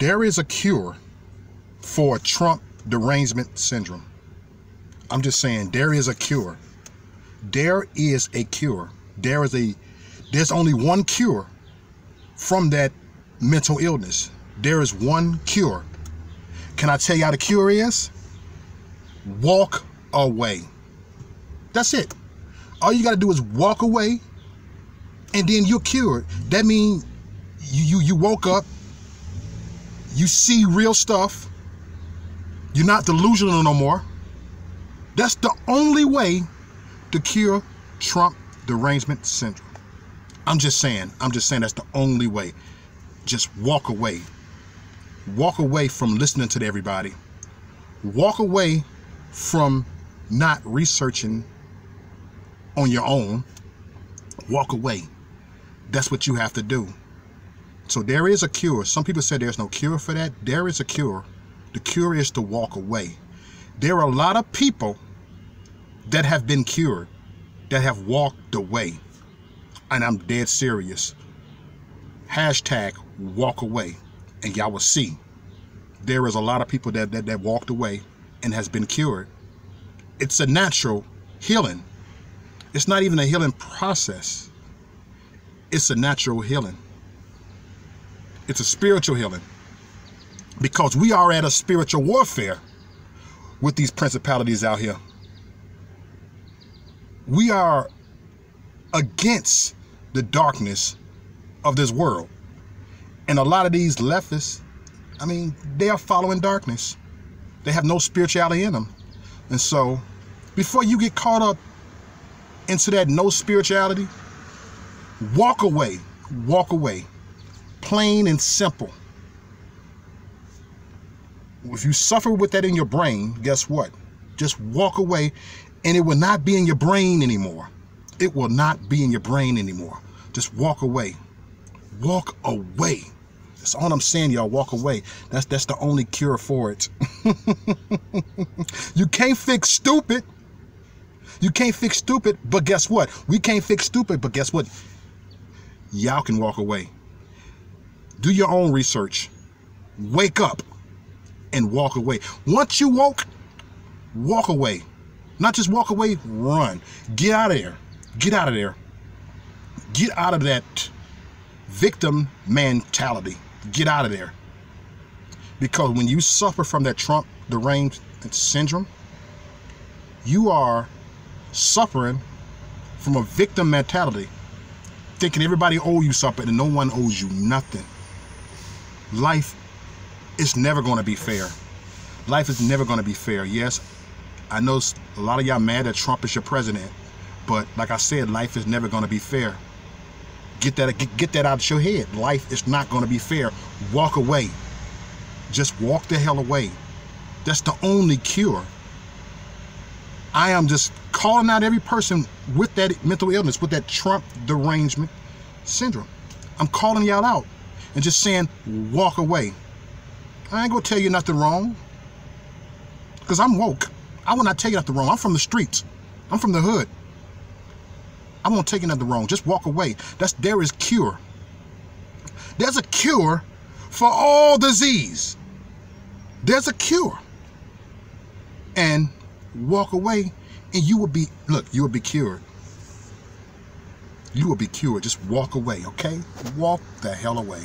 There is a cure for Trump derangement syndrome. I'm just saying there is a cure. There is a cure. There is a there's only one cure from that mental illness. There is one cure. Can I tell you how the cure is? Walk away. That's it. All you got to do is walk away and then you're cured. That means you, you you woke up, you see real stuff, you're not delusional no more. That's the only way to cure Trump derangement syndrome. I'm just saying, I'm just saying that's the only way. Just walk away. Walk away from listening to everybody. Walk away from not researching on your own. Walk away. That's what you have to do. So there is a cure. Some people say there's no cure for that. There is a cure. The cure is to walk away. There are a lot of people that have been cured, that have walked away. And I'm dead serious. Hashtag walk away. And y'all will see. There is a lot of people that, that, that walked away and has been cured. It's a natural healing. It's not even a healing process. It's a natural healing. It's a spiritual healing. Because we are at a spiritual warfare with these principalities out here. We are against the darkness of this world. And a lot of these leftists, I mean, they are following darkness. They have no spirituality in them. And so, before you get caught up into that no spirituality, walk away. Walk away. Plain and simple. If you suffer with that in your brain, guess what? Just walk away and it will not be in your brain anymore. It will not be in your brain anymore. Just walk away. Walk away. That's all I'm saying, y'all. Walk away. That's that's the only cure for it. you can't fix stupid. You can't fix stupid, but guess what? We can't fix stupid, but guess what? Y'all can walk away. Do your own research. Wake up and walk away. Once you woke, walk away. Not just walk away, run. Get out of there. Get out of there. Get out of that victim mentality. Get out of there. Because when you suffer from that Trump deranged syndrome, you are suffering from a victim mentality, thinking everybody owes you something and no one owes you nothing. Life is never going to be fair. Life is never going to be fair. Yes, I know a lot of y'all mad that Trump is your president, but like I said, life is never going to be fair. Get that get, get that out of your head. Life is not going to be fair. Walk away. Just walk the hell away. That's the only cure. I am just calling out every person with that mental illness, with that Trump derangement syndrome. I'm calling y'all out and just saying, walk away. I ain't gonna tell you nothing wrong. Because I'm woke. I will not tell you nothing wrong. I'm from the streets. I'm from the hood. I won't take you nothing wrong. Just walk away. That's there is cure. There's a cure for all disease. There's a cure. And walk away and you will be look, you will be cured. You will be cured. Just walk away, okay? Walk the hell away.